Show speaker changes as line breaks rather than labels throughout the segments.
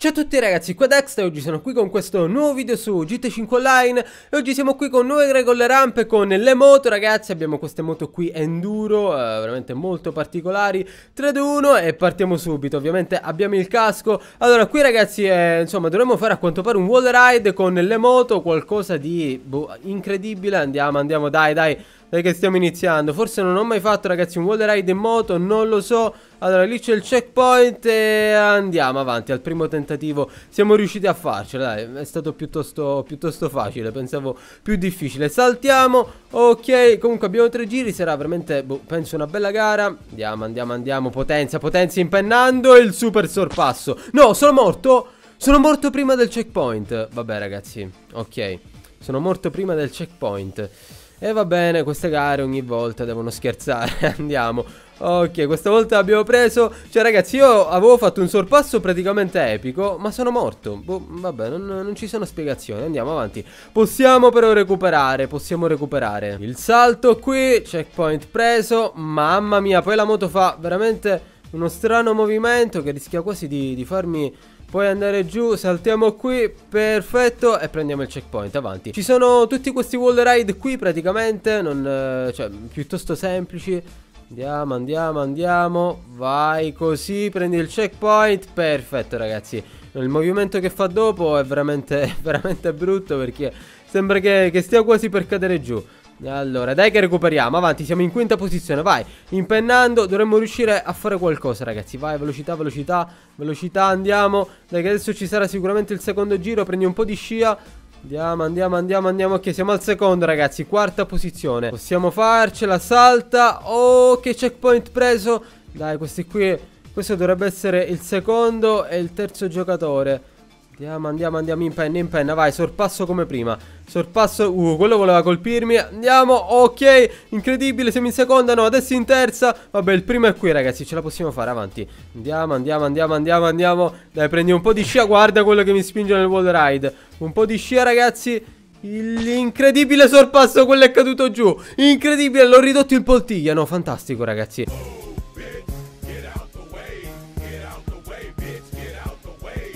Ciao a tutti ragazzi, qua Dexter, oggi sono qui con questo nuovo video su GT5 Online e oggi siamo qui con nuove regole le rampe con le moto ragazzi, abbiamo queste moto qui enduro, eh, veramente molto particolari. 3, 2, 1 e partiamo subito, ovviamente abbiamo il casco. Allora qui ragazzi, eh, insomma dovremmo fare a quanto pare un wall ride con le moto, qualcosa di boh, incredibile. Andiamo, andiamo, dai, dai che stiamo iniziando. Forse non ho mai fatto ragazzi un wall ride in moto Non lo so. Allora lì c'è il checkpoint E andiamo avanti Al primo tentativo. Siamo riusciti a farcela Dai. È stato piuttosto, piuttosto facile Pensavo più difficile. Saltiamo Ok. Comunque abbiamo tre giri Sarà veramente boh, penso una bella gara. Andiamo andiamo andiamo. Potenza potenza impennando Il super sorpasso. No sono morto. Sono morto prima del checkpoint. Vabbè ragazzi Ok. Sono morto prima del checkpoint e va bene, queste gare ogni volta devono scherzare, andiamo. Ok, questa volta abbiamo preso Cioè ragazzi, io avevo fatto un sorpasso praticamente epico Ma sono morto. Boh, Vabbè, non, non, ci sono spiegazioni. Andiamo avanti. Possiamo però recuperare Possiamo recuperare. Il salto qui Checkpoint preso. Mamma mia, poi la moto fa veramente uno strano movimento Che rischia quasi di, di farmi Puoi andare giù, saltiamo qui, perfetto E prendiamo il checkpoint, avanti. Ci sono tutti questi wall ride qui praticamente non, eh, Cioè, piuttosto semplici. Andiamo, andiamo, andiamo Vai così, prendi il checkpoint Perfetto ragazzi. Il movimento che fa dopo è veramente, veramente brutto Perché sembra che, che stia quasi per cadere giù allora, dai che recuperiamo, avanti, siamo in quinta posizione, vai. Impennando, dovremmo riuscire a fare qualcosa ragazzi. Vai, velocità, velocità, velocità, andiamo. Dai che adesso ci sarà sicuramente il secondo giro Prendi un po' di scia. Andiamo, andiamo, andiamo, andiamo Ok, siamo al secondo ragazzi, quarta posizione. Possiamo farcela, salta. Oh, che checkpoint preso. Dai, questi qui Questo dovrebbe essere il secondo e il terzo giocatore Andiamo, andiamo, andiamo in penna, in penna, vai, sorpasso come prima. Sorpasso, uh, quello voleva colpirmi. Andiamo, ok, incredibile, siamo in seconda, no, adesso in terza. Vabbè, il primo è qui ragazzi, ce la possiamo fare, avanti. Andiamo, andiamo, andiamo, andiamo, andiamo. Dai, prendi un po' di scia, guarda quello che mi spinge nel wall ride. Un po' di scia ragazzi. L'incredibile sorpasso, quello è caduto giù. Incredibile, l'ho ridotto in poltiglia, no, fantastico ragazzi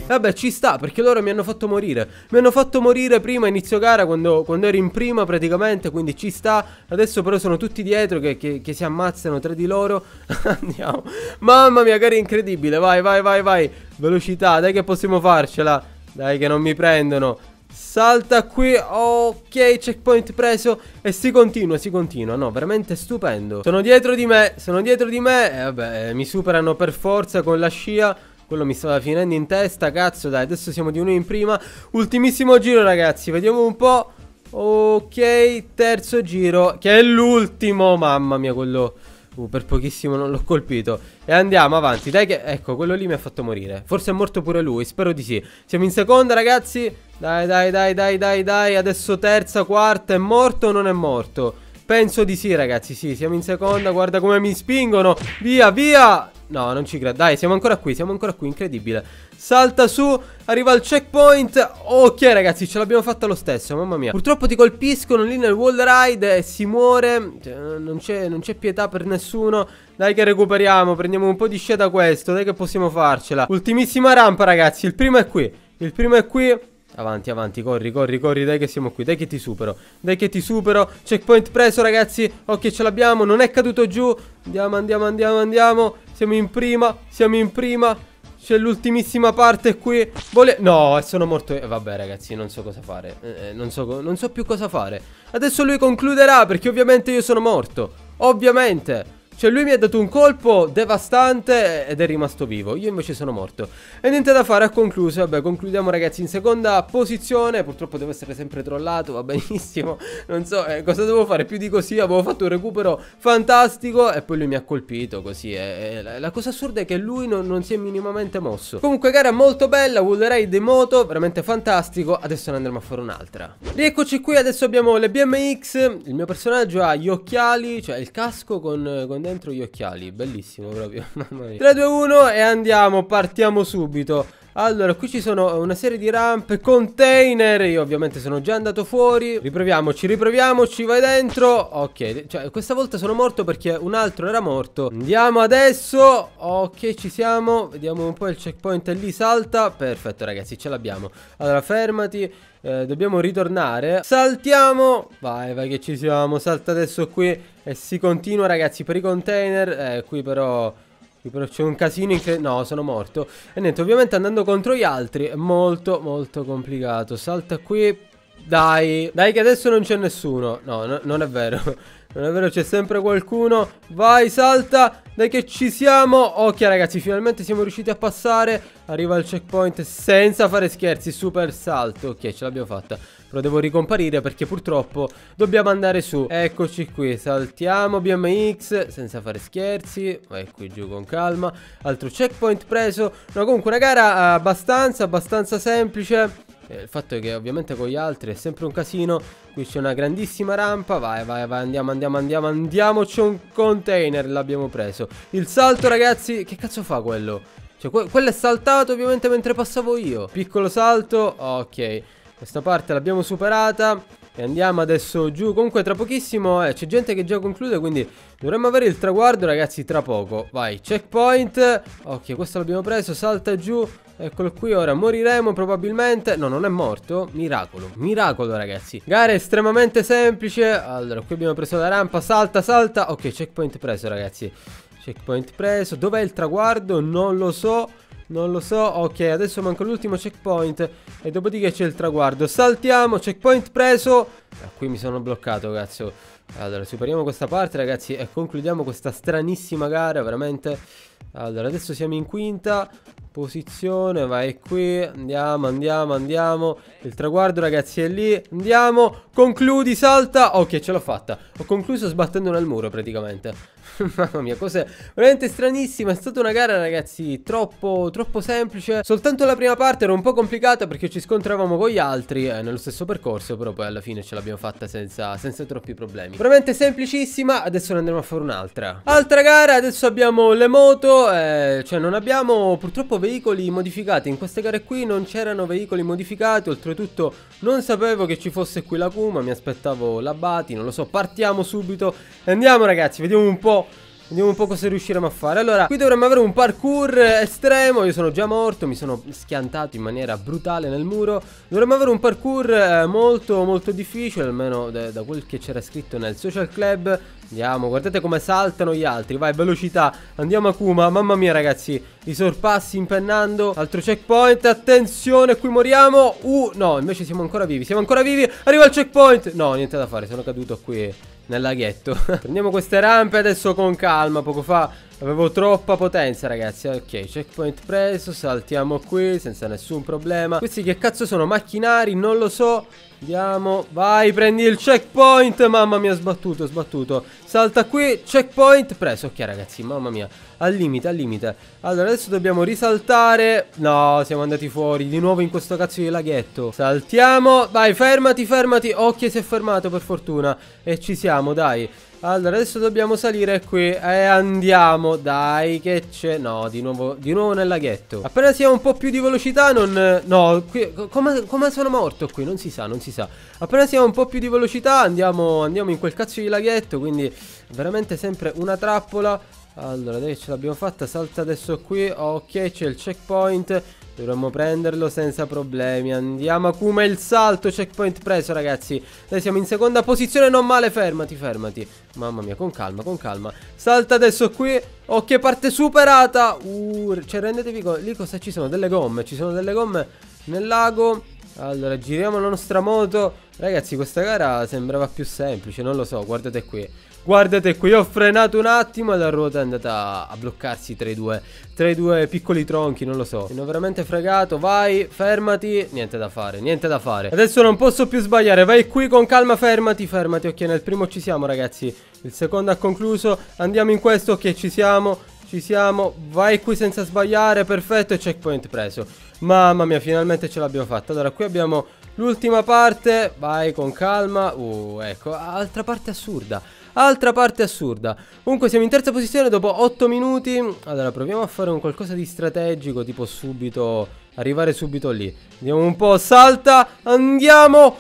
Vabbè ci sta perché loro mi hanno fatto morire. Mi hanno fatto morire prima inizio gara quando, quando ero in prima praticamente Quindi ci sta. Adesso però sono tutti dietro che, che, che si ammazzano tra di loro. Andiamo. Mamma mia gara incredibile. Vai vai vai vai. Velocità dai che possiamo farcela. Dai che non mi prendono. Salta qui, ok, checkpoint preso. E si continua, si continua, no, veramente stupendo. Sono dietro di me, sono dietro di me. E vabbè, mi superano per forza con la scia quello mi stava finendo in testa, cazzo, dai, adesso siamo di uno in prima. Ultimissimo giro, ragazzi, vediamo un po'. Ok, terzo giro, che è l'ultimo. Mamma mia, quello... Uh, per pochissimo non l'ho colpito E andiamo avanti Dai che Ecco quello lì mi ha fatto morire Forse è morto pure lui Spero di sì Siamo in seconda ragazzi Dai dai dai dai dai dai Adesso terza, quarta È morto o non è morto? Penso di sì ragazzi Sì siamo in seconda Guarda come mi spingono Via via No, non ci credo. Dai, siamo ancora qui, siamo ancora qui, incredibile. Salta su, arriva al checkpoint. Ok, ragazzi, ce l'abbiamo fatta lo stesso, mamma mia. Purtroppo ti colpiscono lì nel wall ride e si muore. Cioè, non c'è pietà per nessuno. Dai che recuperiamo, prendiamo un po' di scia da questo, dai che possiamo farcela. Ultimissima rampa, ragazzi, il primo è qui. Il primo è qui. Avanti, avanti, corri, corri, corri, dai che siamo qui, dai che ti supero Dai che ti supero, checkpoint preso ragazzi. Ok, ce l'abbiamo, non è caduto giù. Andiamo, andiamo, andiamo, andiamo. Siamo in prima, siamo in prima. C'è l'ultimissima parte qui. Vole No, sono morto eh, Vabbè ragazzi, non so cosa fare. Eh, eh, non, so non so più cosa fare. Adesso lui concluderà perché ovviamente io sono morto. Ovviamente cioè lui mi ha dato un colpo devastante ed è rimasto vivo. Io invece sono morto. E niente da fare, ha concluso. Vabbè, concludiamo ragazzi in seconda posizione. Purtroppo devo essere sempre trollato, va benissimo. Non so eh, cosa devo fare? Più di così Avevo fatto un recupero fantastico E poi lui mi ha colpito così. E, e, La cosa assurda è che lui non, non, si è minimamente mosso. Comunque gara molto bella, Wall Ride moto Veramente fantastico. Adesso ne andremo a fare un'altra. Rieccoci qui, adesso abbiamo le BMX Il mio personaggio ha gli occhiali Cioè il casco con, con dentro gli occhiali Bellissimo proprio 3, 2, 1 e andiamo Partiamo subito Allora, qui ci sono una serie di rampe, container, io ovviamente sono già andato fuori. Riproviamoci, riproviamoci, vai dentro. Ok, cioè questa volta sono morto perché un altro era morto. Andiamo adesso. Ok, ci siamo. Vediamo un po' il checkpoint lì, salta. Perfetto ragazzi, ce l'abbiamo. Allora, fermati. Eh, dobbiamo ritornare. Saltiamo. Vai vai che ci siamo. Salta adesso qui E si continua ragazzi per i container. Eh qui però Qui però c'è un casino incredibile No sono morto. E niente ovviamente andando contro gli altri È molto molto complicato. Salta qui. Dai. Dai che adesso non c'è nessuno. No, no non è vero. Non è vero, c'è sempre qualcuno. Vai, salta. Dai che ci siamo. Ok, ragazzi, finalmente siamo riusciti a passare. Arriva il checkpoint senza fare scherzi. Super salto. Ok, ce l'abbiamo fatta. Però devo ricomparire perché purtroppo dobbiamo andare su. Eccoci qui. Saltiamo BMX senza fare scherzi. Vai qui giù con calma. Altro checkpoint preso. No, comunque una gara abbastanza, abbastanza semplice. Eh, il fatto è che ovviamente con gli altri è sempre un casino Qui c'è una grandissima rampa Vai vai vai andiamo andiamo andiamo andiamo C'è un container l'abbiamo preso. Il salto ragazzi Che cazzo fa quello? Cioè que quello è saltato ovviamente mentre passavo io. Piccolo salto Ok Questa parte l'abbiamo superata E andiamo adesso giù. Comunque tra pochissimo eh, c'è gente che già conclude Quindi dovremmo avere il traguardo ragazzi tra poco. Vai checkpoint. Ok questo l'abbiamo preso Salta giù. Eccolo qui ora moriremo probabilmente. No non è morto. Miracolo Miracolo ragazzi. Gara estremamente semplice. Allora qui abbiamo preso la rampa. Salta salta. Ok checkpoint preso ragazzi. Checkpoint preso. Dov'è il traguardo? Non lo so non lo so, ok, adesso manca l'ultimo checkpoint E dopodiché c'è il traguardo. Saltiamo, checkpoint preso. Ah, Qui mi sono bloccato, cazzo. Allora, superiamo questa parte, ragazzi E concludiamo questa stranissima gara, veramente Allora, adesso siamo in quinta Posizione, vai qui, andiamo, andiamo, andiamo. Il traguardo ragazzi è lì, andiamo. Concludi, salta, ok ce l'ho fatta. Ho concluso sbattendo nel muro praticamente. Mamma mia, cose veramente stranissime È stata una gara ragazzi troppo, troppo semplice. Soltanto la prima parte era un po' complicata perché ci scontravamo con gli altri eh, Nello stesso percorso Però poi alla fine ce l'abbiamo fatta senza, senza troppi problemi. Veramente semplicissima. Adesso ne andremo a fare un'altra. Altra gara, adesso abbiamo le moto eh, Cioè non abbiamo purtroppo veicoli modificati. In queste gare qui non c'erano veicoli modificati Oltretutto non sapevo che ci fosse qui la Kuma Mi aspettavo la Bati, non lo so Partiamo subito e andiamo ragazzi, vediamo un po' Vediamo un po' cosa riusciremo a fare. Allora, qui dovremmo avere un parkour estremo Io sono già morto, mi sono schiantato in maniera brutale nel muro. Dovremmo avere un parkour eh, molto molto difficile Almeno da quel che c'era scritto nel social club Andiamo, guardate come saltano gli altri. Vai, velocità, andiamo a Kuma. Mamma mia ragazzi, i sorpassi impennando. Altro checkpoint, attenzione, qui moriamo. Uh, no, invece siamo ancora vivi. Siamo ancora vivi, arriva il checkpoint. No, niente da fare, sono caduto qui nel laghetto. Prendiamo queste rampe adesso con calma. Poco fa avevo troppa potenza ragazzi. Ok checkpoint preso. Saltiamo qui senza nessun problema. Questi che cazzo sono? Macchinari? Non lo so Andiamo. Vai prendi il checkpoint. Mamma mia sbattuto sbattuto. Salta qui checkpoint. Preso. Ok ragazzi mamma mia. Al limite, al limite. Allora adesso dobbiamo risaltare. No, siamo andati fuori. Di nuovo in questo cazzo di laghetto. Saltiamo. Vai, fermati, fermati. Ok, si è fermato per fortuna. E ci siamo, dai allora, adesso dobbiamo salire qui e andiamo, dai, che c'è? No, di nuovo, di nuovo nel laghetto. Appena siamo un po' più di velocità non... No, qui, come, come sono morto qui? Non si sa, non si sa. Appena siamo un po' più di velocità andiamo, andiamo in quel cazzo di laghetto, quindi veramente sempre una trappola. Allora, dai, ce l'abbiamo fatta, salta adesso qui, ok, c'è il checkpoint. Dovremmo prenderlo senza problemi. Andiamo Kuma il salto Checkpoint preso ragazzi. Dai siamo in seconda posizione Non male fermati fermati. Mamma mia con calma con calma. Salta adesso qui Ok parte superata. Uh, Cioè rendetevi Lì cosa ci sono? Delle gomme Ci sono delle gomme nel lago. Allora giriamo la nostra moto. Ragazzi questa gara sembrava più semplice Non lo so guardate qui Guardate qui, ho frenato un attimo e la ruota è andata a bloccarsi tra i due, tra i due piccoli tronchi, non lo so. Mi hanno veramente fregato, vai, fermati, niente da fare, niente da fare. Adesso non posso più sbagliare, vai qui con calma, fermati, fermati, ok, nel primo ci siamo ragazzi. Il secondo ha concluso, andiamo in questo, ok, ci siamo, ci siamo, vai qui senza sbagliare, perfetto, e checkpoint preso. Mamma mia, finalmente ce l'abbiamo fatta. Allora, qui abbiamo l'ultima parte, vai con calma, uh, ecco, altra parte assurda. Altra parte assurda. Comunque siamo in terza posizione dopo 8 minuti. Allora proviamo a fare un qualcosa di strategico Tipo subito arrivare subito lì. Andiamo un po', salta, andiamo.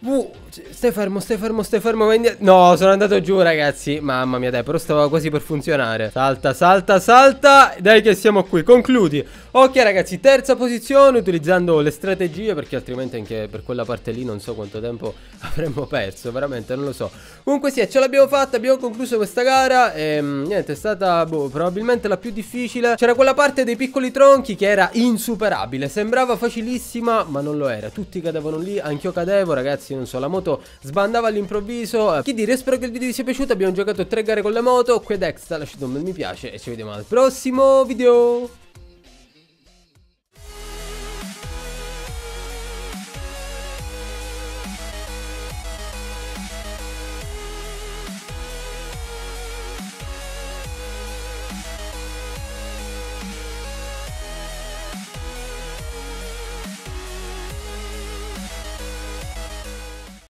Uh, Stai fermo, stai fermo, stai fermo No, sono andato giù ragazzi. Mamma mia dai, però stava quasi per funzionare. Salta, salta, salta. Dai che siamo qui, concludi Ok ragazzi, terza posizione Utilizzando le strategie Perché altrimenti anche per quella parte lì Non so quanto tempo avremmo perso Veramente, non lo so. Comunque sì, ce l'abbiamo fatta Abbiamo concluso questa gara. E niente, è stata boh, probabilmente la più difficile. C'era quella parte dei piccoli tronchi Che era insuperabile. Sembrava facilissima Ma non lo era. Tutti cadevano lì Anch'io cadevo ragazzi, non so La moto sbandava all'improvviso. Che dire, spero che il video vi sia piaciuto. Abbiamo giocato tre gare con le moto. Qui è Dexta, lasciate un bel mi piace E ci vediamo al prossimo video